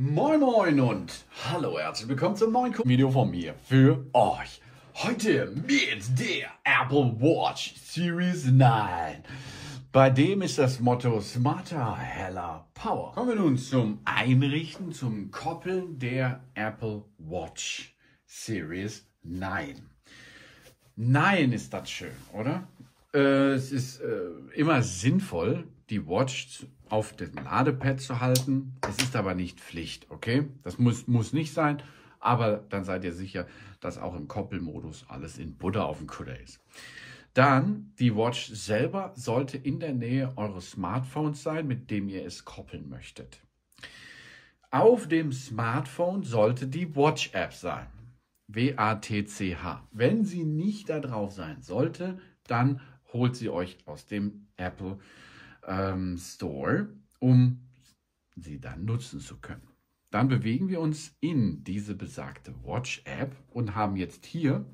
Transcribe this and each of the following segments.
Moin Moin und hallo, herzlich willkommen zum neuen Video von mir für euch. Heute mit der Apple Watch Series 9. Bei dem ist das Motto Smarter, heller Power. Kommen wir nun zum Einrichten, zum Koppeln der Apple Watch Series 9. Nein, ist das schön, oder? Äh, es ist äh, immer sinnvoll, die Watch auf dem Ladepad zu halten. Es ist aber nicht Pflicht, okay? Das muss, muss nicht sein, aber dann seid ihr sicher, dass auch im Koppelmodus alles in Butter auf dem Kutter ist. Dann, die Watch selber sollte in der Nähe eures Smartphones sein, mit dem ihr es koppeln möchtet. Auf dem Smartphone sollte die Watch-App sein. W-A-T-C-H. Wenn sie nicht da drauf sein sollte, dann holt sie euch aus dem Apple ähm, Store, um sie dann nutzen zu können. Dann bewegen wir uns in diese besagte Watch-App und haben jetzt hier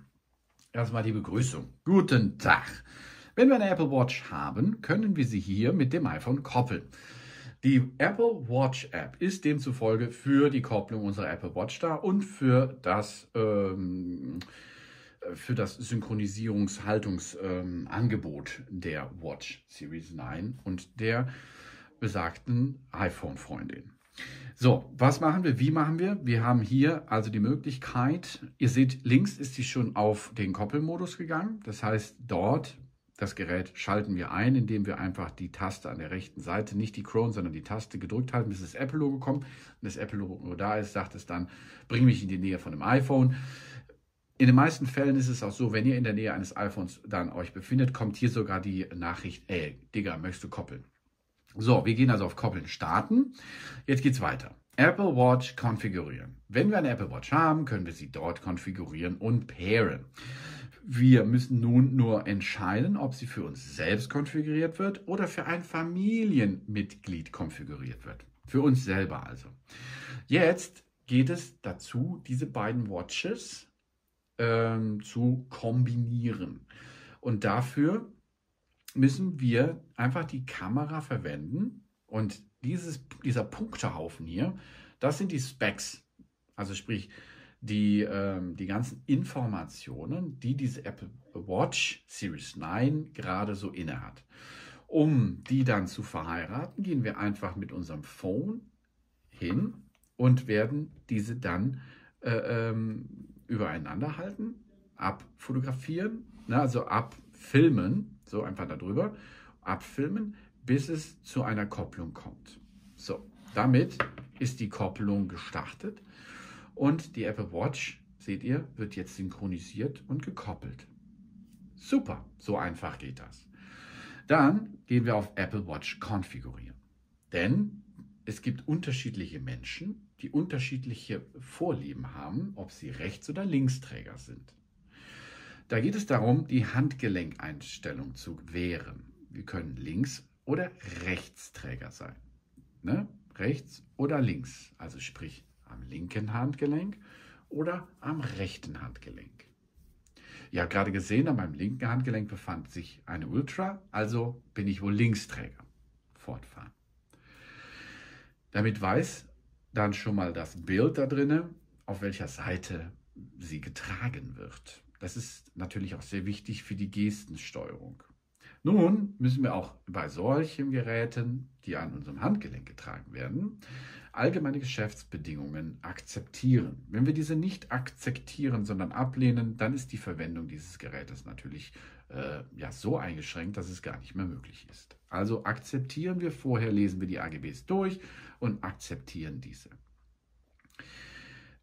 erstmal die Begrüßung. Guten Tag. Wenn wir eine Apple Watch haben, können wir sie hier mit dem iPhone koppeln. Die Apple Watch App ist demzufolge für die Kopplung unserer Apple Watch da und für das ähm, für das Synchronisierungshaltungsangebot ähm, der Watch Series 9 und der besagten iPhone-Freundin. So, was machen wir? Wie machen wir? Wir haben hier also die Möglichkeit, ihr seht, links ist sie schon auf den Koppelmodus gegangen. Das heißt, dort das Gerät schalten wir ein, indem wir einfach die Taste an der rechten Seite, nicht die Chrome, sondern die Taste gedrückt halten, bis das Apple-Logo kommt. Wenn das Apple-Logo da ist, sagt es dann, bring mich in die Nähe von dem iPhone. In den meisten Fällen ist es auch so, wenn ihr in der Nähe eines iPhones dann euch befindet, kommt hier sogar die Nachricht, ey, Digga, möchtest du koppeln? So, wir gehen also auf Koppeln starten. Jetzt geht's weiter. Apple Watch konfigurieren. Wenn wir eine Apple Watch haben, können wir sie dort konfigurieren und pairen. Wir müssen nun nur entscheiden, ob sie für uns selbst konfiguriert wird oder für ein Familienmitglied konfiguriert wird. Für uns selber also. Jetzt geht es dazu, diese beiden Watches ähm, zu kombinieren. Und dafür müssen wir einfach die Kamera verwenden und dieses, dieser Punktehaufen hier, das sind die Specs. Also sprich, die, ähm, die ganzen Informationen, die diese Apple Watch Series 9 gerade so inne hat. Um die dann zu verheiraten, gehen wir einfach mit unserem Phone hin und werden diese dann äh, ähm, übereinander halten, abfotografieren, ne, also abfilmen, so einfach darüber, abfilmen, bis es zu einer Kopplung kommt. So, damit ist die Kopplung gestartet und die Apple Watch, seht ihr, wird jetzt synchronisiert und gekoppelt. Super, so einfach geht das. Dann gehen wir auf Apple Watch konfigurieren. Denn es gibt unterschiedliche Menschen, die unterschiedliche Vorlieben haben, ob sie Rechts- oder Linksträger sind. Da geht es darum, die Handgelenkeinstellung zu währen. Wir können Links- oder Rechtsträger sein. Ne? Rechts oder links, also sprich am linken Handgelenk oder am rechten Handgelenk. Habt gerade gesehen, an meinem linken Handgelenk befand sich eine Ultra, also bin ich wohl Linksträger. Fortfahren. Damit weiß dann schon mal das Bild da drinnen, auf welcher Seite sie getragen wird. Das ist natürlich auch sehr wichtig für die Gestensteuerung. Nun müssen wir auch bei solchen Geräten, die an unserem Handgelenk getragen werden, allgemeine Geschäftsbedingungen akzeptieren. Wenn wir diese nicht akzeptieren, sondern ablehnen, dann ist die Verwendung dieses Gerätes natürlich äh, ja, so eingeschränkt, dass es gar nicht mehr möglich ist. Also akzeptieren wir vorher, lesen wir die AGBs durch und akzeptieren diese.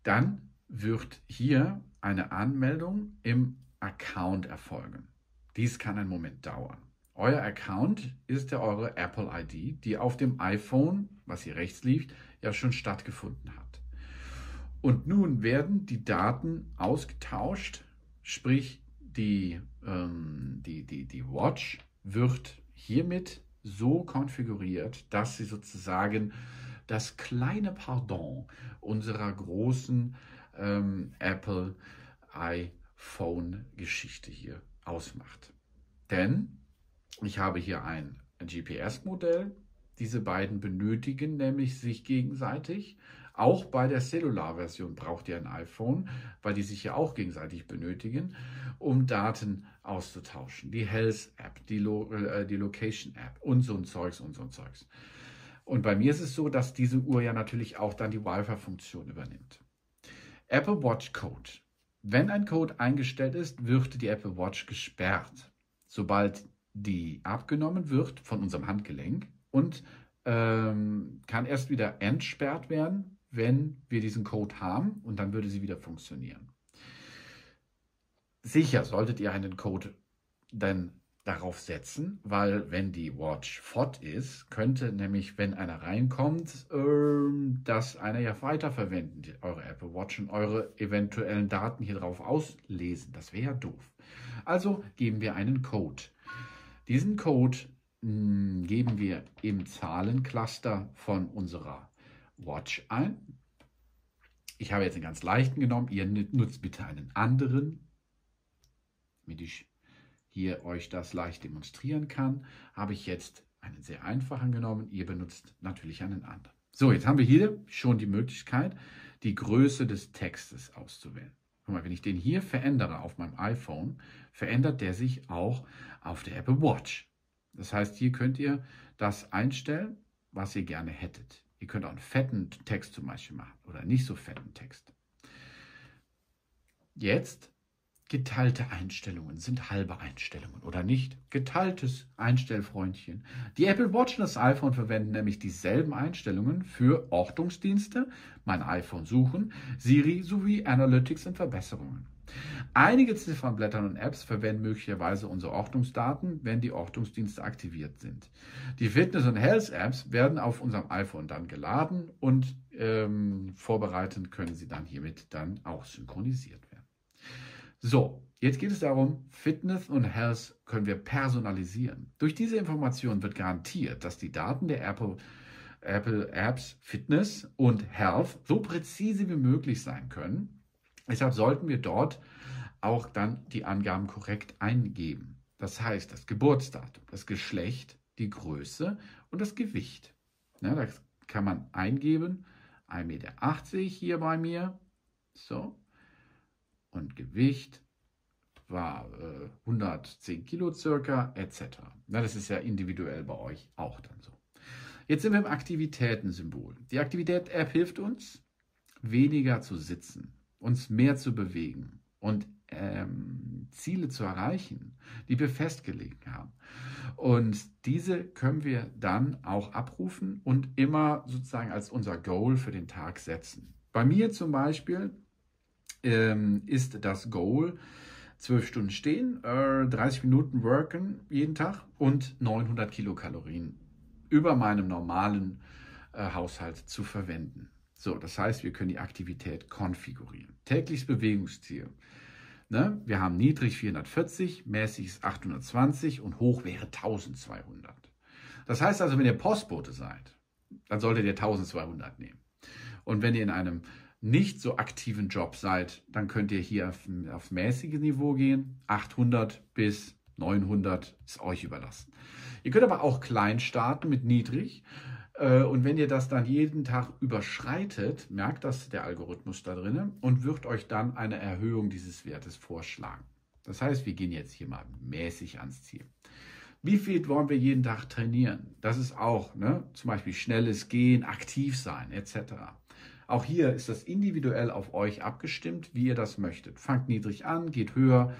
Dann wird hier eine Anmeldung im Account erfolgen. Dies kann einen Moment dauern. Euer Account ist ja eure Apple ID, die auf dem iPhone, was hier rechts liegt, ja schon stattgefunden hat. Und nun werden die Daten ausgetauscht, sprich die, ähm, die, die, die Watch wird hiermit so konfiguriert, dass sie sozusagen das kleine Pardon unserer großen ähm, Apple iPhone-Geschichte hier ausmacht. Denn ich habe hier ein GPS-Modell. Diese beiden benötigen nämlich sich gegenseitig. Auch bei der Cellular-Version braucht ihr ein iPhone, weil die sich ja auch gegenseitig benötigen, um Daten auszutauschen. Die Health-App, die, Lo äh, die Location-App und so ein Zeugs und so ein Zeugs. Und bei mir ist es so, dass diese Uhr ja natürlich auch dann die Wi-Fi-Funktion übernimmt. Apple Watch Code. Wenn ein Code eingestellt ist, wird die Apple Watch gesperrt. Sobald die abgenommen wird von unserem Handgelenk und ähm, kann erst wieder entsperrt werden, wenn wir diesen Code haben und dann würde sie wieder funktionieren. Sicher solltet ihr einen Code dann darauf setzen, weil wenn die Watch FOT ist, könnte nämlich, wenn einer reinkommt, äh, das einer ja weiterverwenden, eure Apple Watch und eure eventuellen Daten hier drauf auslesen. Das wäre ja doof. Also geben wir einen Code. Diesen Code geben wir im Zahlencluster von unserer Watch ein. Ich habe jetzt einen ganz leichten genommen. Ihr nutzt bitte einen anderen, damit ich hier euch das leicht demonstrieren kann, habe ich jetzt einen sehr einfachen genommen. Ihr benutzt natürlich einen anderen. So, jetzt haben wir hier schon die Möglichkeit, die Größe des Textes auszuwählen. Guck mal, wenn ich den hier verändere auf meinem iPhone, verändert der sich auch auf der Apple Watch. Das heißt, hier könnt ihr das einstellen, was ihr gerne hättet. Ihr könnt auch einen fetten Text zum Beispiel machen oder nicht so fetten Text. Jetzt Geteilte Einstellungen sind halbe Einstellungen oder nicht? Geteiltes Einstellfreundchen. Die Apple Watch und das iPhone verwenden nämlich dieselben Einstellungen für Ortungsdienste, mein iPhone suchen, Siri sowie Analytics und Verbesserungen. Einige Ziffernblättern und Apps verwenden möglicherweise unsere Ortungsdaten, wenn die Ortungsdienste aktiviert sind. Die Fitness- und Health-Apps werden auf unserem iPhone dann geladen und ähm, vorbereitend können sie dann hiermit dann auch synchronisiert werden. So, jetzt geht es darum, Fitness und Health können wir personalisieren. Durch diese Information wird garantiert, dass die Daten der Apple, Apple Apps Fitness und Health so präzise wie möglich sein können. Deshalb sollten wir dort auch dann die Angaben korrekt eingeben. Das heißt, das Geburtsdatum, das Geschlecht, die Größe und das Gewicht. Ja, das kann man eingeben. 1,80 Meter hier bei mir. So und Gewicht war äh, 110 Kilo circa, etc. Na, das ist ja individuell bei euch auch dann so. Jetzt sind wir im Aktivitätensymbol. Die Aktivität-App hilft uns, weniger zu sitzen, uns mehr zu bewegen und ähm, Ziele zu erreichen, die wir festgelegt haben. Und diese können wir dann auch abrufen und immer sozusagen als unser Goal für den Tag setzen. Bei mir zum Beispiel ähm, ist das Goal, 12 Stunden stehen, äh, 30 Minuten worken jeden Tag und 900 Kilokalorien über meinem normalen äh, Haushalt zu verwenden. So, das heißt, wir können die Aktivität konfigurieren. Tägliches Bewegungsziel. Ne? Wir haben niedrig 440, mäßig ist 820 und hoch wäre 1200. Das heißt also, wenn ihr Postbote seid, dann solltet ihr 1200 nehmen. Und wenn ihr in einem nicht so aktiven Job seid, dann könnt ihr hier auf, auf mäßiges Niveau gehen. 800 bis 900 ist euch überlassen. Ihr könnt aber auch klein starten mit niedrig. Äh, und wenn ihr das dann jeden Tag überschreitet, merkt das der Algorithmus da drinnen und wird euch dann eine Erhöhung dieses Wertes vorschlagen. Das heißt, wir gehen jetzt hier mal mäßig ans Ziel. Wie viel wollen wir jeden Tag trainieren? Das ist auch ne, zum Beispiel schnelles Gehen, aktiv sein etc. Auch hier ist das individuell auf euch abgestimmt, wie ihr das möchtet. Fangt niedrig an, geht höher,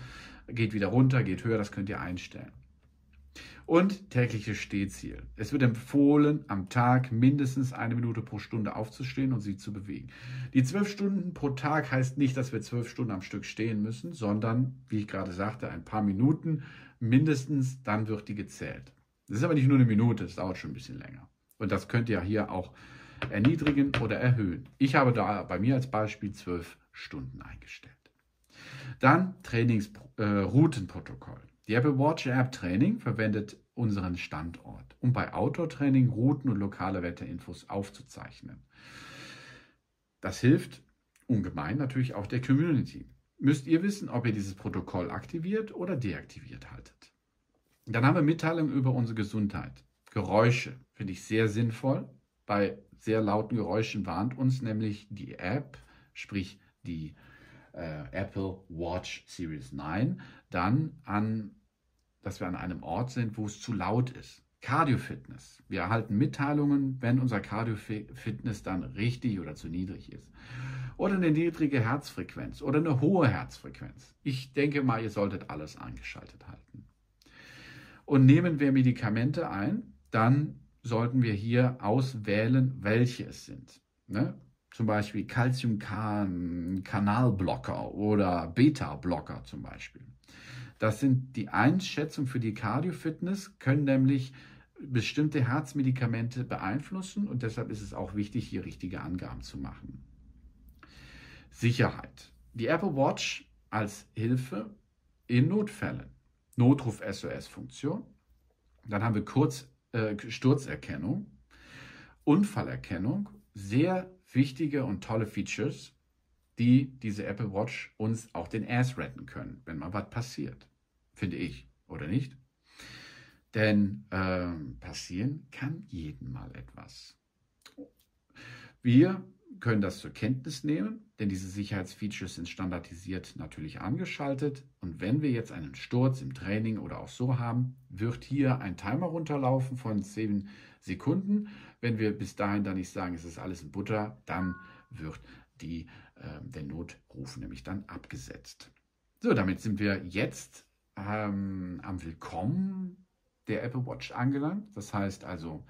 geht wieder runter, geht höher, das könnt ihr einstellen. Und tägliches Stehziel. Es wird empfohlen, am Tag mindestens eine Minute pro Stunde aufzustehen und sich zu bewegen. Die zwölf Stunden pro Tag heißt nicht, dass wir zwölf Stunden am Stück stehen müssen, sondern, wie ich gerade sagte, ein paar Minuten mindestens, dann wird die gezählt. Das ist aber nicht nur eine Minute, das dauert schon ein bisschen länger. Und das könnt ihr hier auch erniedrigen oder erhöhen. Ich habe da bei mir als Beispiel zwölf Stunden eingestellt. Dann Trainingsroutenprotokoll. Äh, die Apple Watch App Training verwendet unseren Standort, um bei Outdoor-Training Routen und lokale Wetterinfos aufzuzeichnen. Das hilft ungemein natürlich auch der Community. Müsst ihr wissen, ob ihr dieses Protokoll aktiviert oder deaktiviert haltet. Dann haben wir Mitteilungen über unsere Gesundheit. Geräusche finde ich sehr sinnvoll bei sehr lauten Geräuschen warnt uns nämlich die App, sprich die äh, Apple Watch Series 9, dann an, dass wir an einem Ort sind, wo es zu laut ist. Cardio-Fitness. Wir erhalten Mitteilungen, wenn unser Cardio-Fitness dann richtig oder zu niedrig ist. Oder eine niedrige Herzfrequenz oder eine hohe Herzfrequenz. Ich denke mal, ihr solltet alles eingeschaltet halten. Und nehmen wir Medikamente ein, dann sollten wir hier auswählen, welche es sind. Ne? Zum Beispiel Calcium-Kanalblocker oder Beta-Blocker zum Beispiel. Das sind die Einschätzung für die Cardio-Fitness, können nämlich bestimmte Herzmedikamente beeinflussen und deshalb ist es auch wichtig, hier richtige Angaben zu machen. Sicherheit. Die Apple Watch als Hilfe in Notfällen. Notruf SOS-Funktion. Dann haben wir Kurz, äh, Sturzerkennung, Unfallerkennung, sehr wichtige und tolle Features, die diese Apple Watch uns auch den Ass retten können, wenn mal was passiert. Finde ich, oder nicht? Denn äh, passieren kann jeden mal etwas. Wir können das zur Kenntnis nehmen, denn diese Sicherheitsfeatures sind standardisiert natürlich angeschaltet. Und wenn wir jetzt einen Sturz im Training oder auch so haben, wird hier ein Timer runterlaufen von 10 Sekunden. Wenn wir bis dahin dann nicht sagen, es ist alles in Butter, dann wird die, äh, der Notruf nämlich dann abgesetzt. So, damit sind wir jetzt ähm, am Willkommen der Apple Watch angelangt. Das heißt also,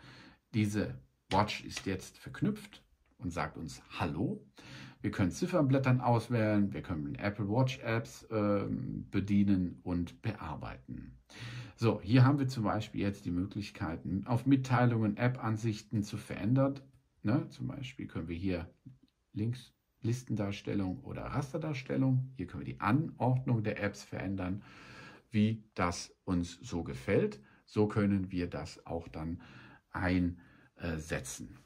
diese Watch ist jetzt verknüpft und sagt uns Hallo. Wir können Ziffernblättern auswählen, wir können Apple Watch Apps äh, bedienen und bearbeiten. So, hier haben wir zum Beispiel jetzt die Möglichkeiten, auf Mitteilungen, App-Ansichten zu verändern. Ne? Zum Beispiel können wir hier links Listendarstellung oder Rasterdarstellung. Hier können wir die Anordnung der Apps verändern, wie das uns so gefällt. So können wir das auch dann einsetzen.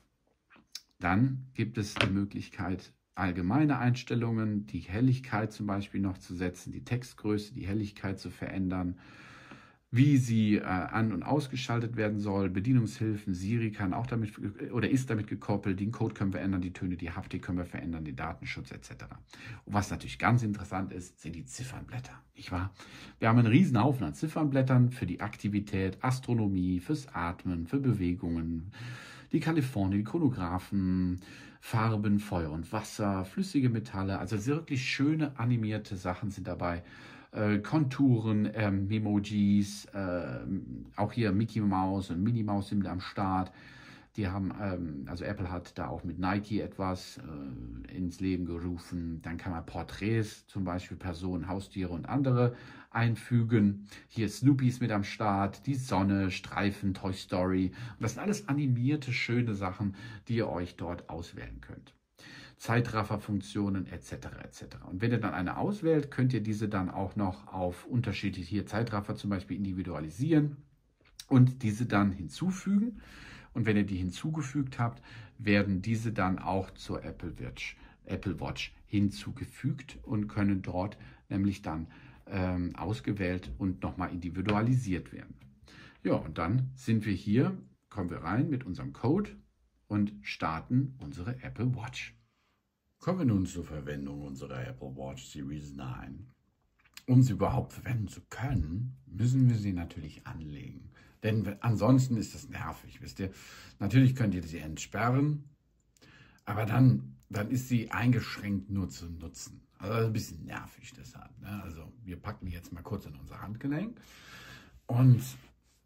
Dann gibt es die Möglichkeit, allgemeine Einstellungen, die Helligkeit zum Beispiel noch zu setzen, die Textgröße, die Helligkeit zu verändern, wie sie äh, an- und ausgeschaltet werden soll. Bedienungshilfen, Siri kann auch damit oder ist damit gekoppelt. Den Code können wir ändern, die Töne, die Haptik können wir verändern, den Datenschutz etc. Und was natürlich ganz interessant ist, sind die Ziffernblätter, nicht wahr? Wir haben einen riesen Haufen an Ziffernblättern für die Aktivität, Astronomie, fürs Atmen, für Bewegungen, die Kalifornien, die Chronographen, Farben, Feuer und Wasser, flüssige Metalle, also wirklich schöne animierte Sachen sind dabei äh, Konturen, ähm, Emojis, äh, auch hier Mickey Mouse und Minnie Mouse sind am Start. Die haben, ähm, also Apple hat da auch mit Nike etwas äh, ins Leben gerufen. Dann kann man Porträts, zum Beispiel Personen, Haustiere und andere einfügen. Hier Snoopy ist mit am Start, die Sonne, Streifen, Toy Story. Und das sind alles animierte, schöne Sachen, die ihr euch dort auswählen könnt. Zeitrafferfunktionen etc. etc. Und wenn ihr dann eine auswählt, könnt ihr diese dann auch noch auf unterschiedliche Zeitraffer zum Beispiel individualisieren und diese dann hinzufügen. Und wenn ihr die hinzugefügt habt, werden diese dann auch zur Apple Watch, Apple Watch hinzugefügt und können dort nämlich dann ähm, ausgewählt und nochmal individualisiert werden. Ja, und dann sind wir hier, kommen wir rein mit unserem Code und starten unsere Apple Watch. Kommen wir nun zur Verwendung unserer Apple Watch Series 9. Um sie überhaupt verwenden zu können, müssen wir sie natürlich anlegen. Denn ansonsten ist das nervig, wisst ihr. Natürlich könnt ihr sie entsperren, aber dann, dann ist sie eingeschränkt nur zu nutzen. Also ein bisschen nervig deshalb. Ne? Also wir packen die jetzt mal kurz in unser Handgelenk und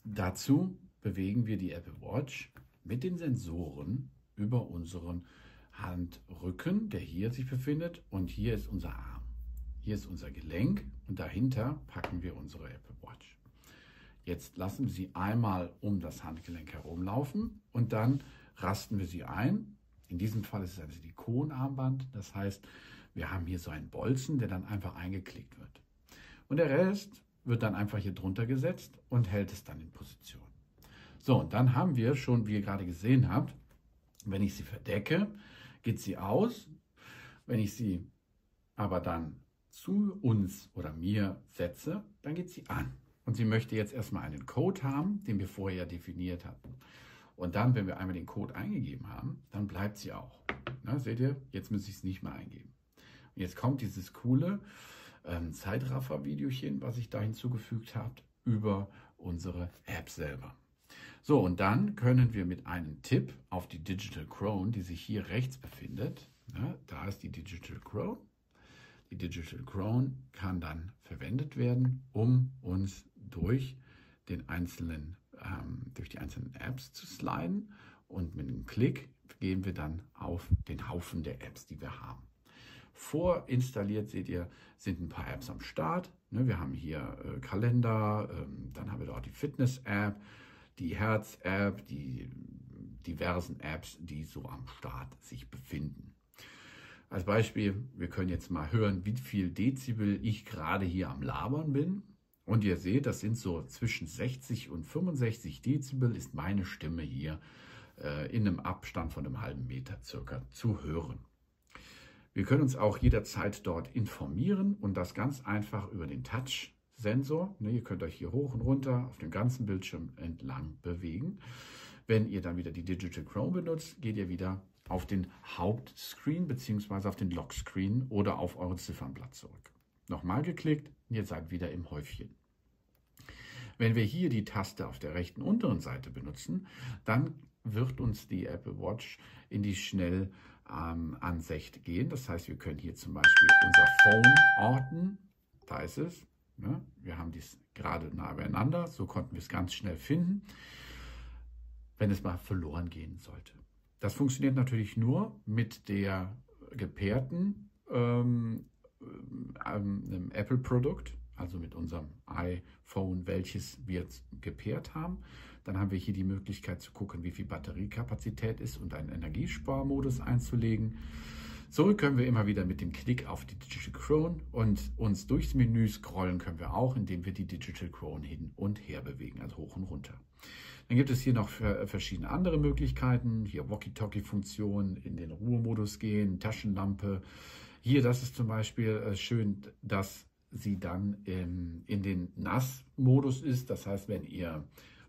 dazu bewegen wir die Apple Watch mit den Sensoren über unseren Handrücken, der hier sich befindet, und hier ist unser Arm. Hier ist unser Gelenk und dahinter packen wir unsere Apple Watch. Jetzt lassen wir sie einmal um das Handgelenk herumlaufen und dann rasten wir sie ein. In diesem Fall ist es ein Silikonarmband, das heißt, wir haben hier so einen Bolzen, der dann einfach eingeklickt wird. Und der Rest wird dann einfach hier drunter gesetzt und hält es dann in Position. So, und dann haben wir schon, wie ihr gerade gesehen habt, wenn ich sie verdecke, geht sie aus. Wenn ich sie aber dann zu uns oder mir setze, dann geht sie an. Und sie möchte jetzt erstmal einen Code haben, den wir vorher definiert hatten. Und dann, wenn wir einmal den Code eingegeben haben, dann bleibt sie auch. Na, seht ihr, jetzt muss ich es nicht mehr eingeben. Und jetzt kommt dieses coole ähm, Zeitraffer-Videochen, was ich da hinzugefügt habe, über unsere App selber. So, und dann können wir mit einem Tipp auf die Digital Crown, die sich hier rechts befindet, ja, da ist die Digital Crown. Die Digital Crown kann dann verwendet werden, um uns durch den einzelnen, ähm, durch die einzelnen Apps zu sliden. Und mit einem Klick gehen wir dann auf den Haufen der Apps, die wir haben. Vorinstalliert, seht ihr, sind ein paar Apps am Start. Ne, wir haben hier äh, Kalender, ähm, dann haben wir dort die Fitness-App, die Herz-App, die diversen Apps, die so am Start sich befinden. Als Beispiel, wir können jetzt mal hören, wie viel Dezibel ich gerade hier am Labern bin. Und ihr seht, das sind so zwischen 60 und 65 Dezibel ist meine Stimme hier äh, in einem Abstand von einem halben Meter circa zu hören. Wir können uns auch jederzeit dort informieren und das ganz einfach über den Touch-Sensor. Ne, ihr könnt euch hier hoch und runter auf dem ganzen Bildschirm entlang bewegen. Wenn ihr dann wieder die Digital Chrome benutzt, geht ihr wieder auf den Hauptscreen bzw. auf den Lockscreen oder auf eure Ziffernblatt zurück. Nochmal geklickt und ihr seid wieder im Häufchen. Wenn wir hier die Taste auf der rechten unteren Seite benutzen, dann wird uns die Apple Watch in die Schnellansicht ähm, gehen. Das heißt, wir können hier zum Beispiel unser Phone orten. Da ist es. Ne? Wir haben dies gerade nah beieinander. So konnten wir es ganz schnell finden, wenn es mal verloren gehen sollte. Das funktioniert natürlich nur mit der gepairten ähm, ähm, Apple-Produkt, also mit unserem iPhone, welches wir jetzt gepaart haben. Dann haben wir hier die Möglichkeit zu gucken, wie viel Batteriekapazität ist und einen Energiesparmodus einzulegen. So können wir immer wieder mit dem Klick auf die Digital Crown und uns durchs Menü scrollen können wir auch, indem wir die Digital Crown hin und her bewegen, also hoch und runter. Dann gibt es hier noch verschiedene andere Möglichkeiten. Hier Walkie-Talkie-Funktion, in den Ruhemodus gehen, Taschenlampe. Hier, das ist zum Beispiel äh, schön, dass sie dann in den Nass-Modus ist. Das heißt, wenn ihr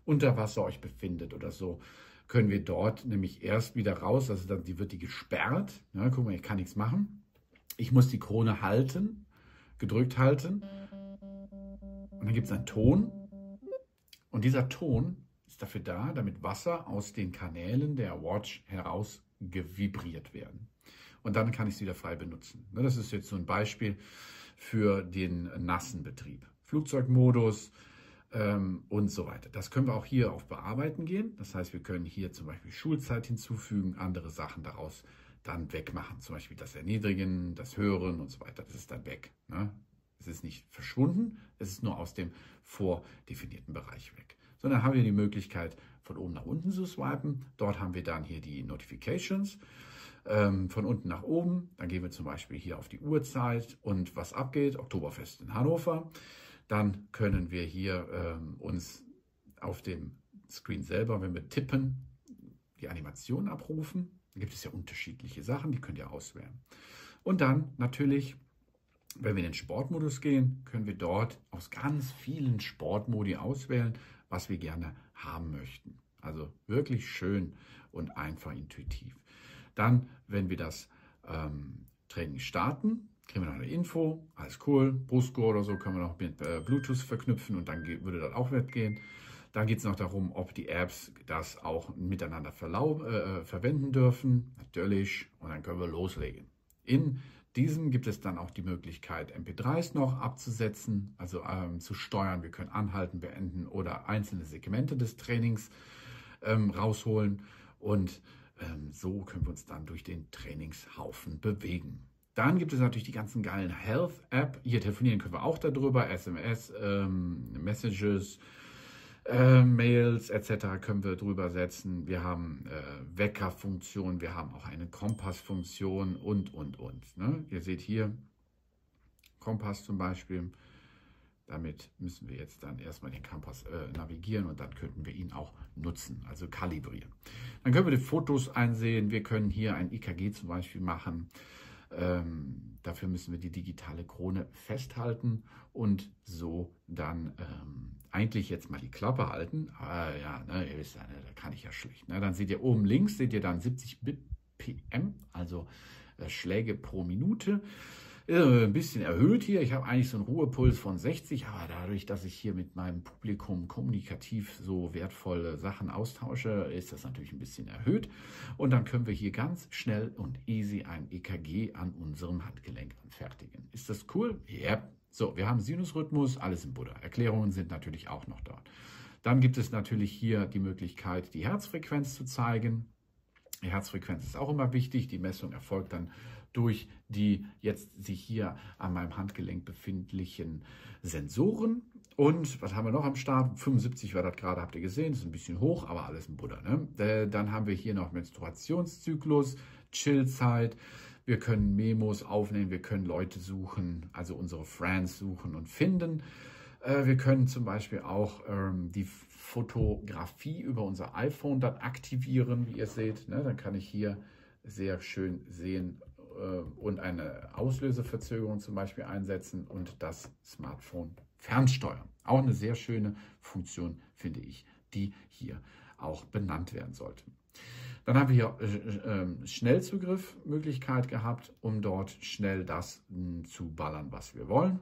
unter Wasser euch befindet oder so, können wir dort nämlich erst wieder raus. Also dann die wird die gesperrt. Ja, guck mal, ich kann nichts machen. Ich muss die Krone halten, gedrückt halten. Und dann gibt es einen Ton. Und dieser Ton ist dafür da, damit Wasser aus den Kanälen der Watch heraus gevibriert werden. Und dann kann ich sie wieder frei benutzen. Ne, das ist jetzt so ein Beispiel für den nassen Betrieb. Flugzeugmodus, ähm, und so weiter. Das können wir auch hier auf Bearbeiten gehen. Das heißt, wir können hier zum Beispiel Schulzeit hinzufügen, andere Sachen daraus dann wegmachen. Zum Beispiel das Erniedrigen, das Hören und so weiter. Das ist dann weg. Ne? Es ist nicht verschwunden, es ist nur aus dem vordefinierten Bereich weg. Sondern haben wir die Möglichkeit, von oben nach unten zu swipen. Dort haben wir dann hier die Notifications ähm, von unten nach oben. Dann gehen wir zum Beispiel hier auf die Uhrzeit und was abgeht. Oktoberfest in Hannover. Dann können wir hier ähm, uns auf dem Screen selber, wenn wir tippen, die Animation abrufen. Da gibt es ja unterschiedliche Sachen, die könnt ihr auswählen. Und dann natürlich, wenn wir in den Sportmodus gehen, können wir dort aus ganz vielen Sportmodi auswählen, was wir gerne haben möchten. Also wirklich schön und einfach intuitiv. Dann, wenn wir das ähm, Training starten, kriegen wir noch eine Info, alles cool, Brustgurt oder so können wir noch mit äh, Bluetooth verknüpfen und dann würde das auch weggehen. Dann geht es noch darum, ob die Apps das auch miteinander äh, verwenden dürfen. Natürlich. Und dann können wir loslegen. In diesem gibt es dann auch die Möglichkeit, MP3s noch abzusetzen, also ähm, zu steuern. Wir können anhalten, beenden oder einzelne Segmente des Trainings ähm, rausholen. Und ähm, so können wir uns dann durch den Trainingshaufen bewegen. Dann gibt es natürlich die ganzen geilen Health-App. Hier telefonieren können wir auch darüber. SMS, ähm, Messages, äh, Mails etc. können wir drüber setzen. Wir haben äh, Wecker-Funktion, wir haben auch eine Kompass-Funktion und, und, und. Ne? Ihr seht hier Kompass zum Beispiel. Damit müssen wir jetzt dann erstmal den Kompass äh, navigieren und dann könnten wir ihn auch nutzen, also kalibrieren. Dann können wir die Fotos einsehen. Wir können hier ein EKG zum Beispiel machen. Ähm, dafür müssen wir die digitale Krone festhalten und so dann ähm, eigentlich jetzt mal die Klappe halten. Ah, ja, ne, ihr wisst ja, ne, da kann ich ja schlecht. Ne? Dann seht ihr oben links, seht ihr dann 70 BPM, also äh, Schläge pro Minute. Ein bisschen erhöht hier. Ich habe eigentlich so einen Ruhepuls von 60, aber dadurch, dass ich hier mit meinem Publikum kommunikativ so wertvolle Sachen austausche, ist das natürlich ein bisschen erhöht. Und dann können wir hier ganz schnell und easy ein EKG an unserem Handgelenk anfertigen. Ist das cool? Ja. Yep. So, wir haben Sinusrhythmus, alles im Buddha. Erklärungen sind natürlich auch noch dort. Dann gibt es natürlich hier die Möglichkeit, die Herzfrequenz zu zeigen. Die Herzfrequenz ist auch immer wichtig. Die Messung erfolgt dann durch die jetzt sich hier an meinem Handgelenk befindlichen Sensoren. Und was haben wir noch am Start? 75 war das gerade, habt ihr gesehen, ist ein bisschen hoch, aber alles ein Buddha. Ne? Äh, dann haben wir hier noch Menstruationszyklus, Chillzeit. Wir können Memos aufnehmen, wir können Leute suchen, also unsere Friends suchen und finden. Äh, wir können zum Beispiel auch ähm, die Fotografie über unser iPhone dann aktivieren, wie ihr seht. Ne? Dann kann ich hier sehr schön sehen, und eine Auslöseverzögerung zum Beispiel einsetzen und das Smartphone fernsteuern. Auch eine sehr schöne Funktion, finde ich, die hier auch benannt werden sollte. Dann haben wir hier äh, äh, Schnellzugriffmöglichkeit gehabt, um dort schnell das mh, zu ballern, was wir wollen.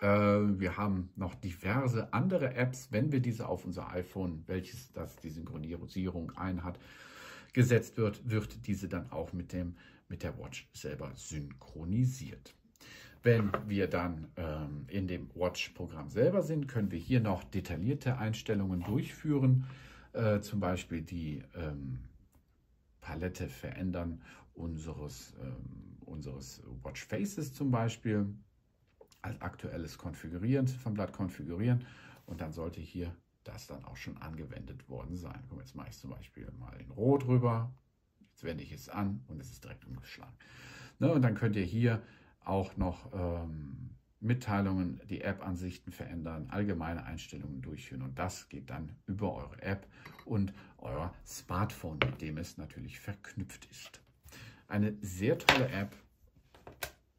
Äh, wir haben noch diverse andere Apps, wenn wir diese auf unser iPhone, welches das die Synchronisierung einhat, gesetzt wird, wird diese dann auch mit dem mit der Watch selber synchronisiert. Wenn wir dann ähm, in dem Watch-Programm selber sind, können wir hier noch detaillierte Einstellungen durchführen, äh, zum Beispiel die ähm, Palette verändern unseres, ähm, unseres Watch Faces zum Beispiel, als aktuelles Konfigurieren vom Blatt konfigurieren und dann sollte hier das dann auch schon angewendet worden sein. Jetzt mache ich zum Beispiel mal in Rot rüber, Wende ich es an und es ist direkt umgeschlagen. Ne, und dann könnt ihr hier auch noch ähm, Mitteilungen, die App-Ansichten verändern, allgemeine Einstellungen durchführen und das geht dann über eure App und euer Smartphone, mit dem es natürlich verknüpft ist. Eine sehr tolle App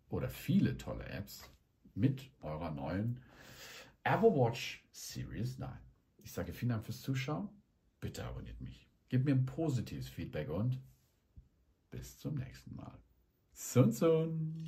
oder viele tolle Apps mit eurer neuen Apple Watch Series 9. Ich sage vielen Dank fürs Zuschauen. Bitte abonniert mich. Gebt mir ein positives Feedback und bis zum nächsten Mal. Sun Sun!